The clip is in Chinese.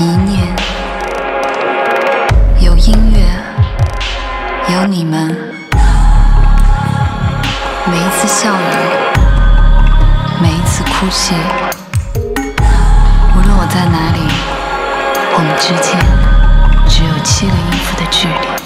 一念，有音乐，有你们，每一次笑容，每一次哭泣，无论我在哪里，我们之间只有七个音符的距离。